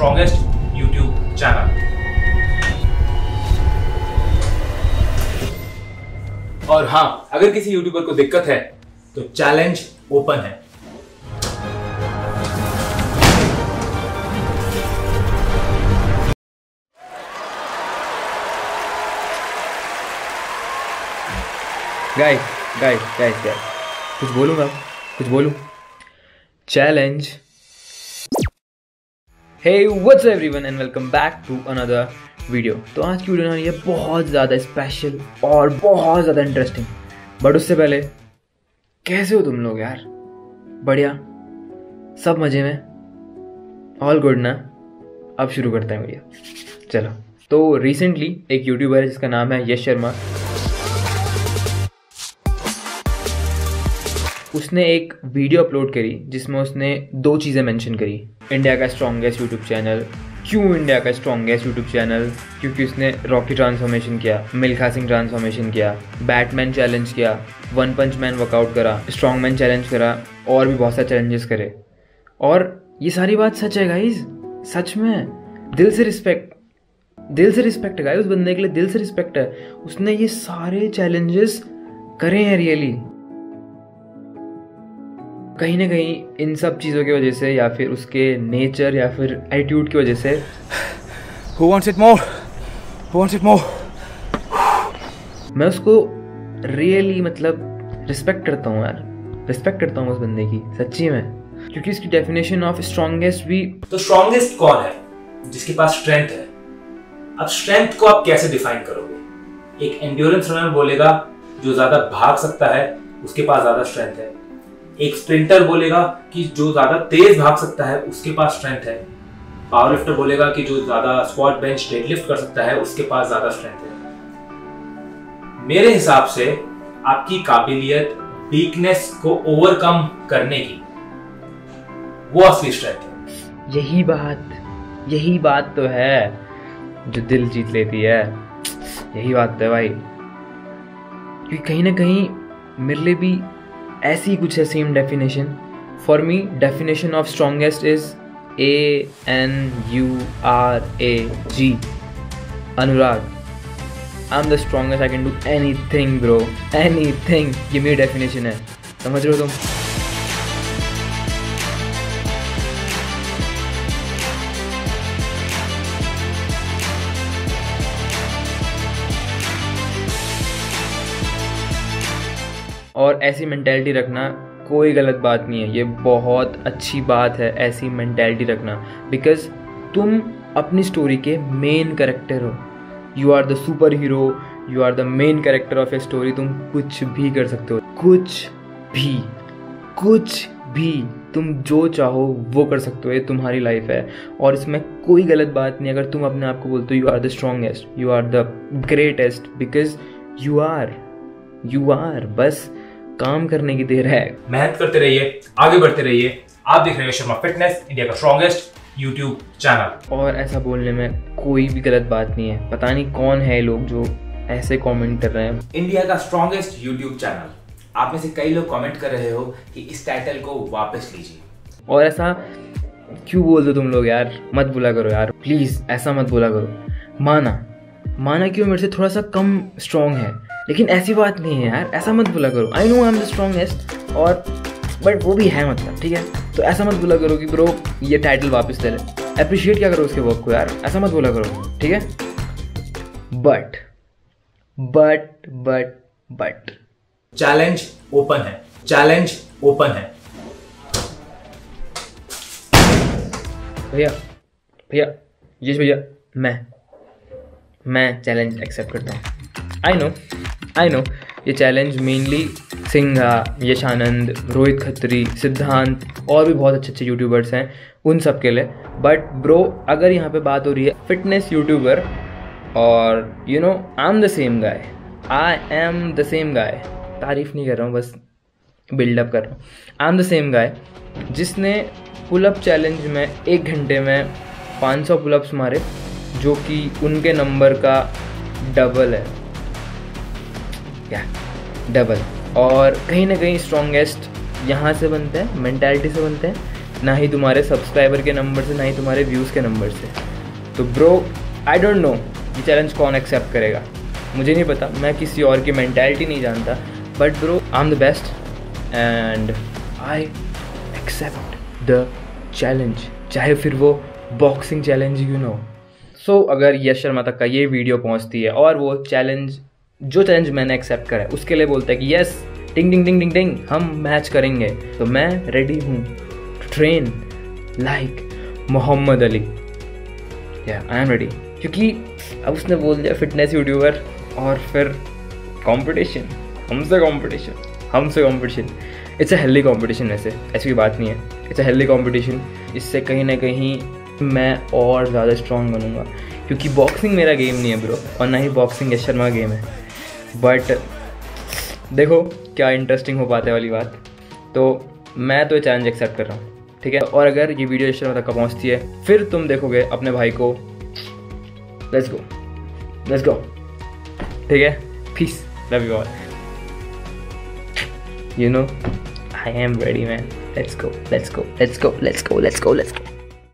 Strongest YouTube channel और हाँ अगर किसी यूट्यूबर को दिक्कत है तो चैलेंज ओपन है। गाइस गाइस गाइस गाइस कुछ बोलूँगा कुछ बोलूँ? Challenge hey what's everyone and welcome back to another video तो आज की वीडियो ये बहुत ज़्यादा स्पेशल और बहुत ज़्यादा इंटरेस्टिंग बट उससे पहले, कैसे हो तुम लोग यार? बढ़िया। सब मज़े में? ऑल गुड ना? अब शुरू करते हैं वीडियो चलो। तो रिसेंटली एक यूट्यूबर है, जिसका नाम है यश शर्मा। उसने एक वीडियो अपलोड करी, जिसमें उसने दो चीज़ें मेंशन करी। इंडिया का स्ट्रॉन्गेस्ट यूट्यूब चैनल क्यों इंडिया का स्ट्रॉन्गेस्ट यूट्यूब चैनल क्योंकि उसने रॉकी ट्रांसफॉर्मेशन किया मिल्खा सिंह ट्रांसफॉर्मेशन किया बैटमैन चैलेंज किया वन पंच मैन वर्कआउट करा स्ट्रॉन्ग मैन चैलेंज करा, और भी बहुत सारे चैलेंजेस करे। और ये सारी बात सच है गाइज़ सच में। दिल से रिस्पेक्ट दिल से रिस्पेक्ट है गाइस उस बंदे के लिए दिल से रिस्पेक्ट है। उसने ये सारे चैलेंजेस करे हैं रियली कहीं ना कहीं इन सब चीज़ों की वजह से या फिर उसके नेचर या फिर एटीट्यूड की वजह से। Who wants it more? Who wants it more? मैं उसको रियली really, मतलब रिस्पेक्ट करता हूँ यार। रिस्पेक्ट करता हूँ उस बंदे की सच्ची में। क्योंकि इसकी डेफिनेशन ऑफ़ स्ट्रॉन्गेस्ट भी तो स्ट्रॉन्गेस्ट कौन है? जिसके पास स्ट्रेंथ है। अब स्ट्रेंथ को आप कैसे डिफाइन करोगे? एक एंड्योरेंस रनर बोलेगा जो ज़्यादा भाग सकता है उसके पास ज़्यादा स्ट्रेंथ है। एक स्प्रिंटर बोलेगा कि जो ज़्यादा तेज भाग सकता है, उसके पास स्ट्रेंथ है। पावर लिफ्टर बोलेगा कि जो ज़्यादा स्क्वाट बेंच डेडलिफ्ट कर सकता है, उसके पास ज़्यादा स्ट्रेंथ है। मेरे हिसाब से आपकी काबिलियत वीकनेस को ओवरकम करने की। वो असली स्ट्रेंथ है। यही बात यही बात तो है जो दिल जीत लेती है। यही बात तो है भाई। क्योंकि कहीं ना कहीं मेरे लिए भी ऐसी कुछ है same definition for me definition of strongest is A N U R A G Anurag I am the strongest I can do anything bro anything ये मेरी डेफिनेशन है. समझ रहे हो तुम? और ऐसी मैंटेलिटी रखना कोई गलत बात नहीं है। ये बहुत अच्छी बात है, ऐसी मैंटेलिटी रखना। बिकॉज़ तुम अपनी स्टोरी के मेन करेक्टर हो। You are the superhero you are the main character of a story तुम कुछ भी कर सकते हो। कुछ भी कुछ भी तुम जो चाहो वो कर सकते हो, ये तुम्हारी लाइफ है। और इसमें कोई गलत बात नहीं, अगर तुम अपने आप को बोलते हो you are the strongest you are the greatest because you are you are बस काम करने की देर है। मेहनत करते रहिए आगे बढ़ते रहिए। आप देख रहे हैं शर्मा फिटनेस इंडिया का स्ट्रॉन्गेस्ट यूट्यूब चैनल और ऐसा बोलने में कोई भी गलत बात नहीं है। पता नहीं कौन है लोग जो ऐसे कमेंट कर रहे हैं। इंडिया का स्ट्रॉन्गेस्ट यूट्यूब चैनल आप में से कई लोग कमेंट कर रहे हो कि इस टाइटल को वापस लीजिए। और ऐसा क्यों बोल दो तुम लोग यार? मत बोला करो यार। प्लीज़ ऐसा मत बोला करो। माना माना क्यों मेरे से थोड़ा सा कम स्ट्रॉन्ग है। लेकिन ऐसी बात नहीं है यार ऐसा मत बोला करो। I know I am the strongest और बट वो भी है मतलब ठीक है? तो ऐसा मत बोला करो कि ब्रो ये टाइटल वापस ले ले अप्रिशिएट क्या करो उसके वर्क को यार? ऐसा मत बोला करो ठीक है? But but but but challenge open है। चैलेंज ओपन है। भैया भैया यश भैया मैं। मैं चैलेंज एक्सेप्ट करता हूँ। आई नो आई नो ये चैलेंज मेनली सिंघा यश आनंद रोहित खत्री सिद्धांत और भी बहुत अच्छे अच्छे यूट्यूबर्स हैं, उन सब के लिए। बट ब्रो अगर यहाँ पे बात हो रही है फिटनेस यूट्यूबर और you know I am the same guy I am the same guy तारीफ़ नहीं कर रहा हूँ, बस बिल्डअप कर रहा हूँ। I am the same guy जिसने पुलअप चैलेंज में एक घंटे में 500 पुलअप्स मारे जो कि उनके नंबर का डबल है। क्या डबल और कहीं ना कहीं स्ट्रॉन्गेस्ट यहाँ से बनते हैं मैंटेलिटी से बनते हैं, ना ही तुम्हारे सब्सक्राइबर के नंबर से, ना ही तुम्हारे व्यूज़ के नंबर से। तो ब्रो आई डोंट नो ये चैलेंज कौन एक्सेप्ट करेगा। मुझे नहीं पता, मैं किसी और की मैंटेलिटी नहीं जानता but bro I am the best and I accept the challenge चाहे फिर वो boxing challenge you know so अगर यश शर्मा तक का ये वीडियो पहुँचती है और वो चैलेंज जो चैलेंज मैंने एक्सेप्ट करा है, उसके लिए बोलता है कि यस टिंग टिंग टिंग टिंग टिंग हम मैच करेंगे। तो मैं रेडी हूँ ट्रेन लाइक मोहम्मद अली। या आई एम रेडी क्योंकि अब उसने बोल दिया फिटनेस यूट्यूबर और फिर कंपटीशन हमसे कंपटीशन हमसे competition it's a healthy competition वैसे, ऐसी कोई बात नहीं है। इट्स अ हेल्दी कंपटीशन इससे कहीं ना कहीं मैं और ज़्यादा स्ट्रॉन्ग बनूँगा। क्योंकि बॉक्सिंग मेरा गेम नहीं है ब्रो और ना ही बॉक्सिंग यश शर्मा गेम है। बट देखो क्या इंटरेस्टिंग हो पाते वाली बात। तो मैं तो चैलेंज एक्सेप्ट कर रहा हूँ ठीक है? और अगर ये वीडियो शर्मा तक पहुँचती है फिर तुम देखोगे अपने भाई को लेट्स गो लेट्स गो ठीक है? Peace love you all you know I am ready, man. Let's go, let's go, let's go, let's go, let's go, let's go.